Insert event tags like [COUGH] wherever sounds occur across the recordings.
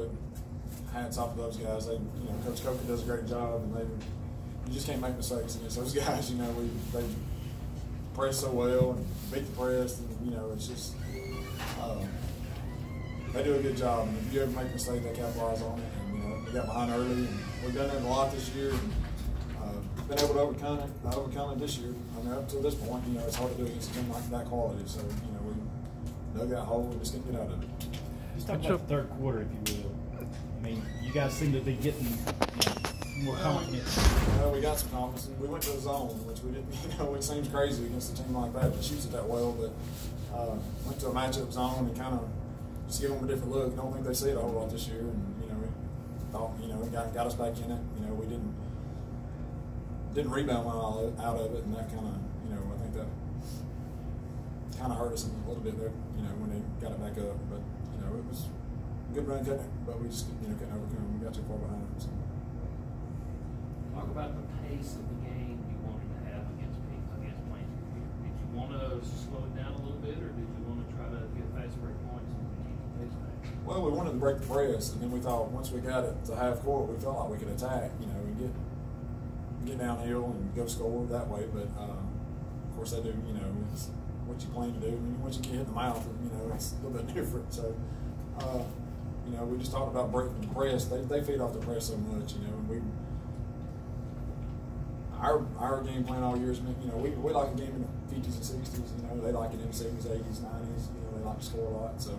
and hats off to those guys. They, you know, Coach Coker does a great job, and they, you just can't make mistakes against those [LAUGHS] guys. You know, we they press so well and beat the press, and you know, it's just. Um, they do a good job. And if you ever make a mistake, they capitalize on it. And you know, we got behind early, and we've done it a lot this year. And, uh, been able to overcome it, overcome it this year. I mean, up to this point, you know, it's hard to do against a team like that quality. So, you know, we dug that hole. We just can't get out of it. Just talk about the third quarter, if you will. I mean, you guys seem to be getting you know, more confidence. Well, we got some confidence. We went to the zone, which we didn't, [LAUGHS] you know, it seems crazy against a team like that that shoots it that well. But uh, went to a matchup zone and kind of just give them a different look. I don't think they see it a whole lot this year. And, you know, we thought, you know, it got, got us back in it. You know, we didn't didn't rebound well out of it, and that kind of, you know, I think that kind of hurt us a little bit there, you know, when they got it back up. But, you know, it was good run, couldn't it? But we just, you know, couldn't overcome. We got too far behind. So. Talk about the pace of the game you wanted to have against against Plainview. Did you want to slow it down a little bit, or did you want to try to get fast break points and keep the pace back? Well, we wanted to break the press, and then we thought once we got it to half court, we felt like we could attack, you know, and get get downhill and go score that way. But uh, of course, I do, you know, it's what you plan to do. I mean, once you get hit the mouth, you know, it's a little bit [LAUGHS] different. So, uh, you know, we just talked about breaking the press. They, they feed off the press so much, you know, and we. Our, our game plan all year is, you know, we, we like a game in the 50s and 60s, you know, they like it in the 70s, 80s, 90s, you know, they like to score a lot. So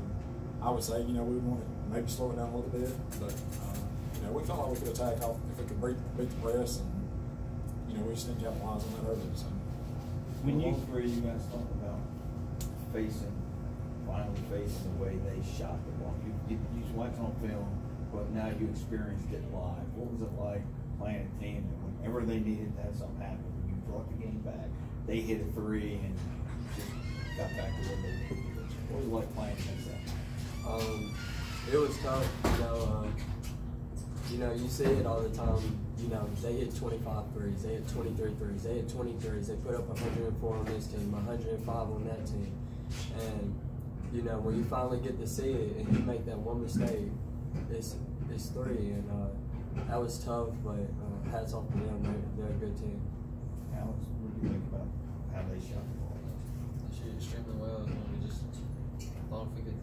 I would say, you know, we would want to maybe slow it down a little bit, but, uh, you know, we felt like we could attack off if we could beat, beat the press and, you know, we just didn't capitalize on that early. So. When you three, you guys talk about facing, finally facing the way they shot the ball. You, you, you watch on film, but now you experienced it live. What was it like playing a team that whenever they needed to have something happen, you brought the game back, they hit a three and just got back to where they needed to be? What was it like playing against that? Um, it was tough, you know. Um, you know, you see it all the time. You know, they hit 25 threes, they hit 23 threes, they hit 20 threes. They put up 104 on this team, 105 on that team. And, you know, when you finally get to see it and you make that one mistake, it's, it's three. And uh, that was tough, but uh, hats off to them. They're, they're a good team. Alex, what do you think about how they shot the ball? They shoot extremely well. You know, we just thought if we could.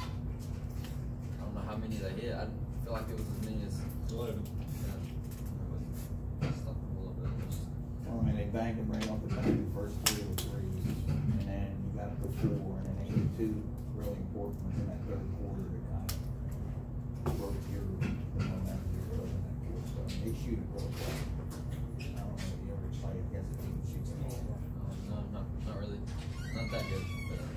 I don't know how many they hit. I feel like it was as many as. 11. Yeah. It was stuck a little bit. Just, Well, I mean, they banged them right off the bat in the first three of the threes, and then you got up to four, and then they hit two really important ones that third quarter that kind of broke your, the momentum you were in that fourth. So they shoot it really well. I don't know if you ever played against a team that shoots it um, no, not not really, not that good. But, uh,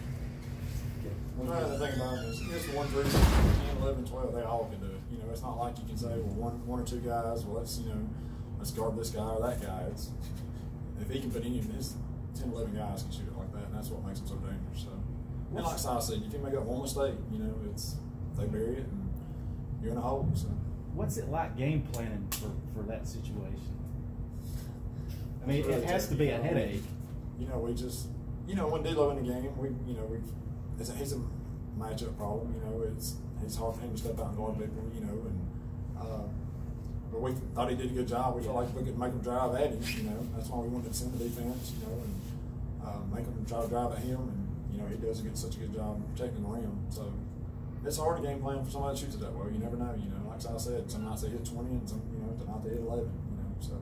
Well, the thing about it is, just one three, 10, 11, 12, they all can do it. You know, it's not like you can say, well, one, one or two guys, well, let's, you know, let's guard this guy or that guy. It's, if he can put any of his 10, 11 guys can shoot it like that, and that's what makes him so dangerous. So, and like Si said, if you can make up one mistake, you know, it's, they bury it and you're in a hole. So, What's it like game planning for, for that situation? I mean, really it has to be a headache. you know, we just, you know, when D'Lo in the game, we, you know, we, it's a, he's a matchup problem. You know, it's it's hard for him to step out and guard people. You know, and uh, but we thought he did a good job. We felt like we could make him drive at him. You know, that's why we wanted to send the defense. You know, and uh, make him try to drive at him. And you know, he does get such a good job protecting the rim. So it's hard to game plan for somebody that shoots it that well. You never know. You know, like I said, some nights they hit twenty, and some you know, tonight they hit eleven. You know, so.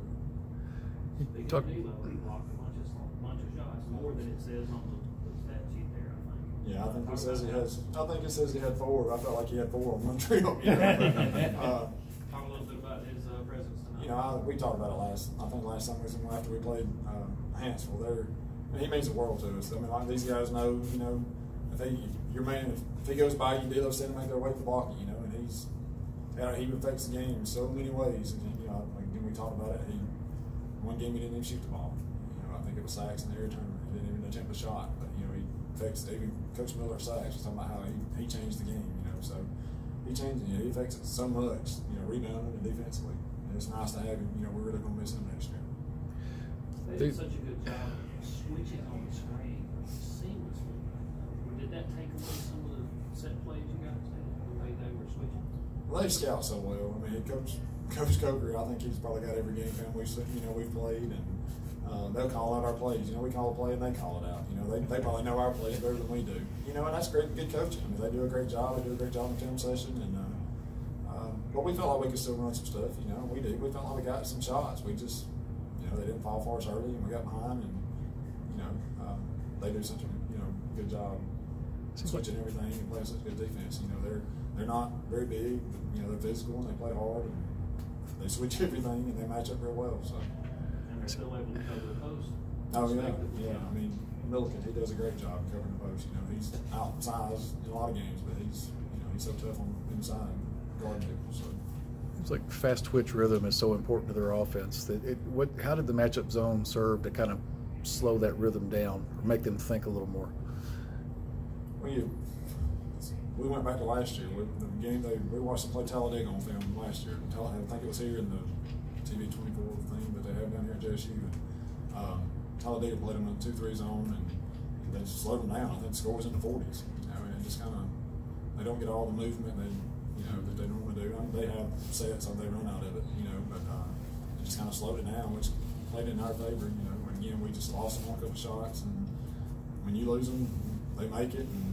Speaking Talk- of D'Lo, he blocked a bunch of bunch of shots, more than it says on the, the stat sheet there. I think. Yeah, I think Talk it says he about has. I think it says he had four. I felt like he had four on one [LAUGHS] trip. You know? uh, Talk a little bit about his uh, presence tonight. you know, I, we talked about it last. I think last summer was after we played uh, Hanceville. There, and he means the world to us. I mean, like these guys know. You know, if he, your man, if, he goes by you, D'Lo send him out there wait for blocking. You know, and he's, yeah, he affects the game in so many ways. And you know, like when we talked about it, he one game he didn't even shoot the ball. You know, I think it was sacks in the air tournament. He didn't even attempt a shot, but you know, he affects even Coach Miller Sacks was talking about how he, he changed the game. You know, so he changed. You know, he affects it so much. You know, rebounding and defensively. And it's nice to have him. You know, we're really going to miss him next year. They did such a good job of switching on the screen seamlessly. Did that take away some of the set plays you guys had, the way they were switching? Well, they scout so well. I mean, Coach Coach Coker, I think he's probably got every game film we've you know we've played, and uh, they'll call out our plays. You know, we call a play and they call it out. You know, they, they probably know our plays better than we do. You know, and that's great, good coaching. I mean, they do a great job. They do a great job in film session, and uh, um, but we felt like we could still run some stuff. You know, we did. We felt like we got some shots. We just, you know, they didn't fall for us early, and we got behind, and you know, um, they do such a you know good job switching everything and playing such good defense. You know, they're they're not very big. You know, they're physical and they play hard and they switch [LAUGHS] everything and they match up real well. So. And they're still able to cover the post. Oh yeah, yeah. I mean, Milliken, he does a great job covering the post. You know, he's outsized in a lot of games, but he's you know he's so tough on inside guarding people. So. It's like fast twitch rhythm is so important to their offense. That it, what, how did the matchup zone serve to kind of slow that rhythm down or make them think a little more? We we went back to last year. We, the game they we watched them play Talladega on film last year. I think it was here in the TV twenty four thing that they have down here at JSU. And, um, Talladega played them in a two three zone and, and they just slowed them down. I think the score was in the forties. You know, and it just kind of they don't get all the movement they you know that they normally do. I mean, they have sets so they run out of it. You know, but uh, it just kind of slowed it down, which played in our favor. You know, and again we just lost them on a couple shots and when you lose them, they make it and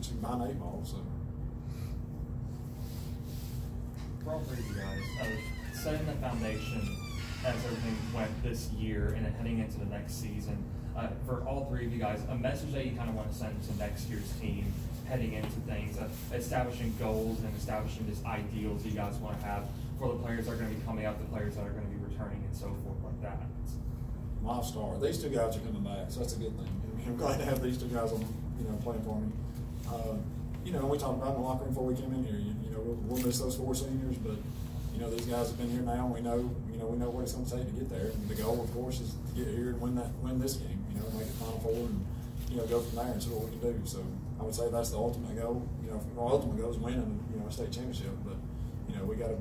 but you can buy an eight ball. So For all three of you guys, of setting the foundation as everything went this year and then heading into the next season, uh, for all three of you guys, a message that you kind of want to send to next year's team heading into things, uh, establishing goals and establishing just ideals you guys want to have for the players that are going to be coming up, the players that are going to be returning, and so forth like that. my star. These two guys are coming back, so that's a good thing. I [LAUGHS] I'm glad to have these two guys on, you know, playing for me. Uh, you know, we talked about in the locker room before we came in here. You, you know, we'll, we'll miss those four seniors, but you know, these guys have been here now. and We know, you know, we know what it's going to take to get there. And the goal, of course, is to get here and win that, win this game. You know, make it final four and you know go from there and see what we can do. So I would say that's the ultimate goal. You know, our ultimate goal is winning, you know, a state championship. But you know, we got to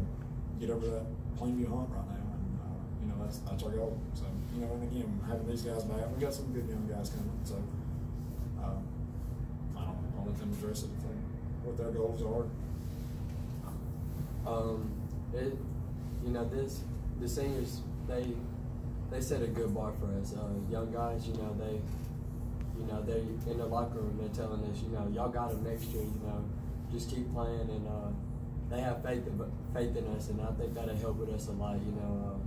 get over that Plainview hump right now, and uh, you know that's that's our goal. So you know, and again, having these guys back, we got some good young guys coming. So uh, them address they, what their goals are. Um, it, you know, this the seniors they they set a good bar for us. Uh, young guys, you know, they, you know, they in the locker room they're telling us, you know, y'all got them next year. You know, just keep playing, and uh, they have faith in, faith in us, and I think that'll help with us a lot. You know, uh,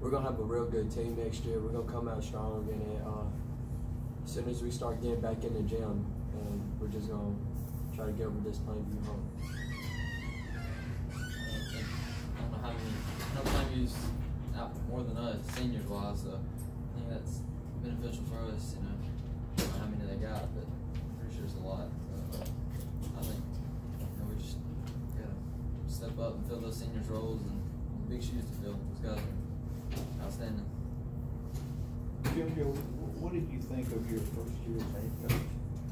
we're gonna have a real good team next year. We're gonna come out strong, and it, uh, as soon as we start getting back in the gym, and we're just gonna try to get over this Plainview hump. I don't know how many, I know Plainview's out more than us, seniors wise, so I think that's beneficial for us, you know. I don't know how many they got, but I'm pretty sure it's a lot. So, uh, I think, you know, we just gotta step up and fill those seniors' roles and big shoes to fill. Those guys are outstanding. Jim, what did you think of your first year as head coach?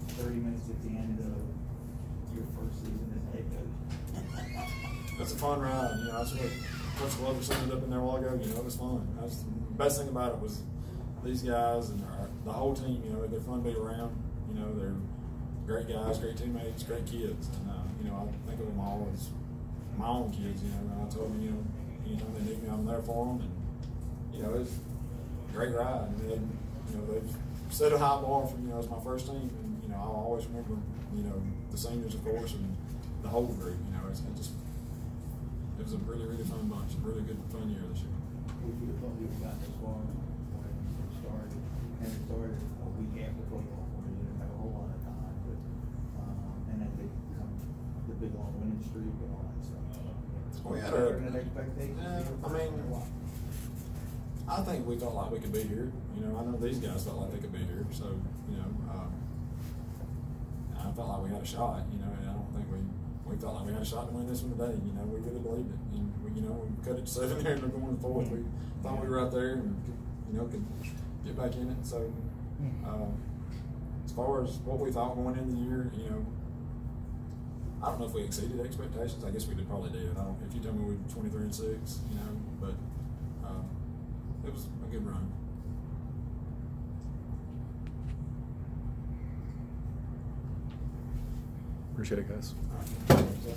Thirty minutes at the end of your first season as head coach. That's a fun ride. You know, that's what Coach Glover it up in there a while ago. You know, it was fun. That's the best thing about it was these guys and our, the whole team. You know, they're fun to be around. You know, they're great guys, great teammates, great kids, and uh, you know, I think of them all as my own kids. You know, and I told them, you know, anytime they need me, I'm there for them, and you know, it's a great ride. And then, you know, they've set a high bar for you know, it's my first team, I'll always remember, you know, the seniors, of course, and the whole group. You know, it's it just it was a really, really fun bunch, a really good fun year this year. Would you have thought you gotten this far when it started? And it started a week after football, where you didn't have a whole lot of time, but, um, and then they come, the big long winning streak and all that stuff. We had Better a- than expectations? Yeah, I mean, I think we felt like we could be here. You know, I know these guys felt like they could be here. So, you know, um, felt like we had a shot. You know, and I don't think we we felt like we had a shot to win this one today. You know, we really believed it. And we, you know, we cut it to seven there and we're going to fourth. We thought we were out there and could, you know could get back in it. So, um, as far as what we thought going into the year, you know. I don't know if we exceeded expectations. I guess we did probably did. I don't. If you tell me we were twenty three and six, you know, but um, it was a good run. Appreciate it, guys.